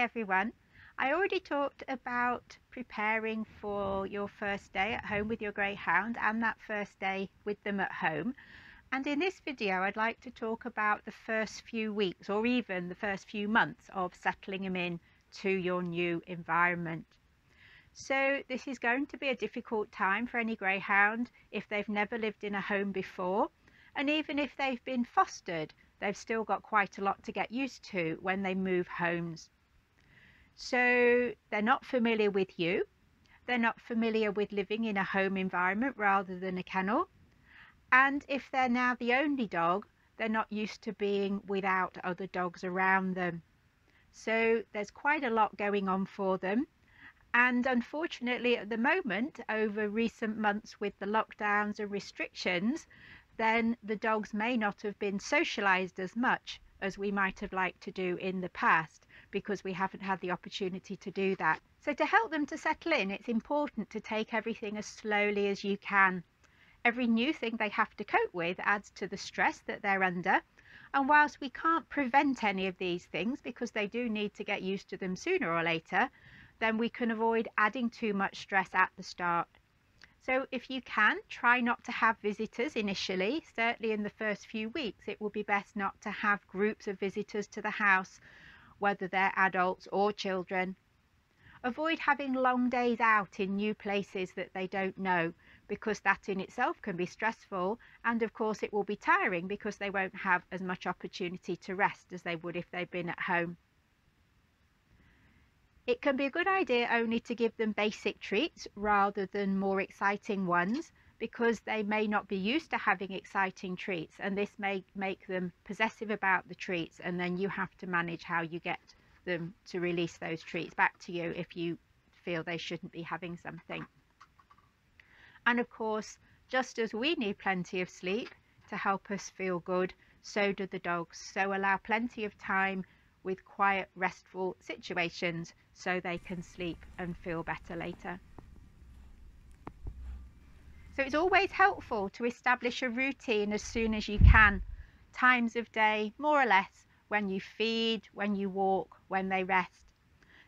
Hi everyone. I already talked about preparing for your first day at home with your greyhound and that first day with them at home. And in this video, I'd like to talk about the first few weeks or even the first few months of settling them in to your new environment. So this is going to be a difficult time for any greyhound if they've never lived in a home before. And even if they've been fostered, they've still got quite a lot to get used to when they move homes. So they're not familiar with you. They're not familiar with living in a home environment rather than a kennel. And if they're now the only dog, they're not used to being without other dogs around them. So there's quite a lot going on for them. And unfortunately, at the moment, over recent months with the lockdowns and restrictions, then the dogs may not have been socialized as much as we might have liked to do in the past because we haven't had the opportunity to do that. So to help them to settle in, it's important to take everything as slowly as you can. Every new thing they have to cope with adds to the stress that they're under. And whilst we can't prevent any of these things because they do need to get used to them sooner or later, then we can avoid adding too much stress at the start. So if you can, try not to have visitors initially. Certainly in the first few weeks, it will be best not to have groups of visitors to the house whether they're adults or children. Avoid having long days out in new places that they don't know because that in itself can be stressful and of course it will be tiring because they won't have as much opportunity to rest as they would if they've been at home. It can be a good idea only to give them basic treats rather than more exciting ones because they may not be used to having exciting treats and this may make them possessive about the treats and then you have to manage how you get them to release those treats back to you if you feel they shouldn't be having something. And of course, just as we need plenty of sleep to help us feel good, so do the dogs. So allow plenty of time with quiet, restful situations so they can sleep and feel better later. So it's always helpful to establish a routine as soon as you can. Times of day, more or less, when you feed, when you walk, when they rest.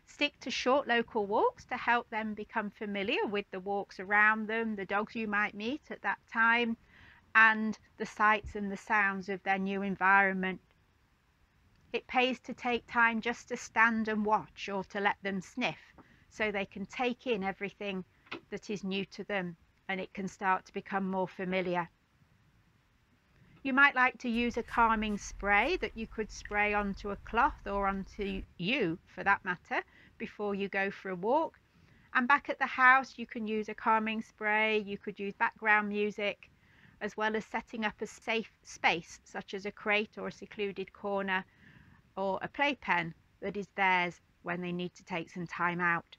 Stick to short local walks to help them become familiar with the walks around them, the dogs you might meet at that time, and the sights and the sounds of their new environment. It pays to take time just to stand and watch or to let them sniff so they can take in everything that is new to them and it can start to become more familiar. You might like to use a calming spray that you could spray onto a cloth or onto you for that matter before you go for a walk. And back at the house, you can use a calming spray, you could use background music, as well as setting up a safe space such as a crate or a secluded corner or a playpen that is theirs when they need to take some time out.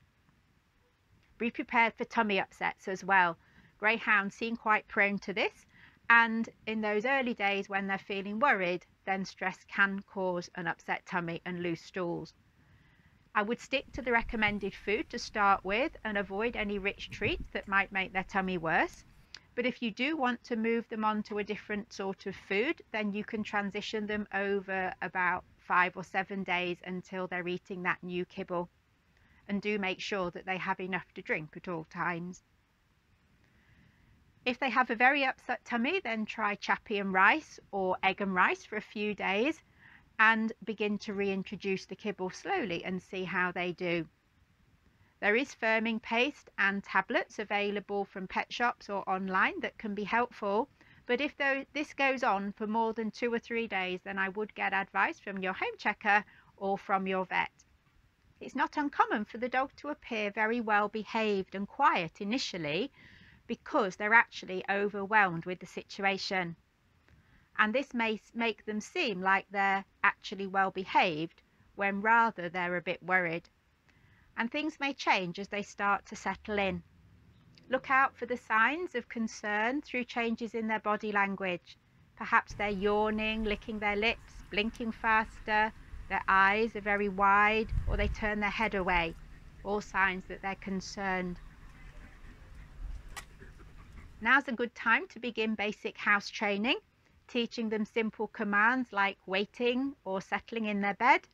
Be prepared for tummy upsets as well Greyhounds seem quite prone to this, and in those early days when they're feeling worried, then stress can cause an upset tummy and loose stools. I would stick to the recommended food to start with and avoid any rich treats that might make their tummy worse. But if you do want to move them on to a different sort of food, then you can transition them over about five or seven days until they're eating that new kibble. And do make sure that they have enough to drink at all times. If they have a very upset tummy, then try chappie and rice or egg and rice for a few days and begin to reintroduce the kibble slowly and see how they do. There is firming paste and tablets available from pet shops or online that can be helpful. But if this goes on for more than two or three days, then I would get advice from your home checker or from your vet. It's not uncommon for the dog to appear very well behaved and quiet initially, because they're actually overwhelmed with the situation. And this may make them seem like they're actually well behaved when rather they're a bit worried. And things may change as they start to settle in. Look out for the signs of concern through changes in their body language. Perhaps they're yawning, licking their lips, blinking faster, their eyes are very wide, or they turn their head away. All signs that they're concerned. Now's a good time to begin basic house training, teaching them simple commands like waiting or settling in their bed.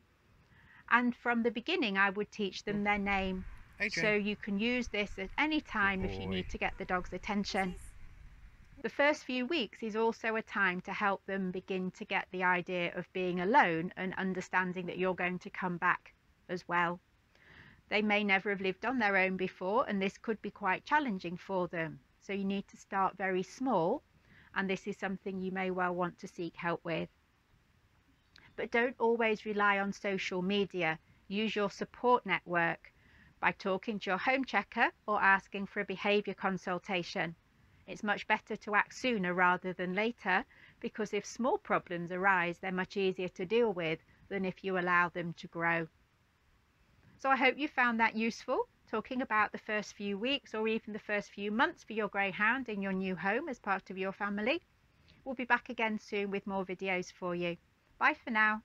And from the beginning, I would teach them their name. Adrian. So you can use this at any time if you need to get the dog's attention. The first few weeks is also a time to help them begin to get the idea of being alone and understanding that you're going to come back as well. They may never have lived on their own before, and this could be quite challenging for them. So you need to start very small, and this is something you may well want to seek help with. But don't always rely on social media. Use your support network by talking to your home checker or asking for a behaviour consultation. It's much better to act sooner rather than later because if small problems arise, they're much easier to deal with than if you allow them to grow. So I hope you found that useful, talking about the first few weeks or even the first few months for your greyhound in your new home as part of your family. We'll be back again soon with more videos for you. Bye for now.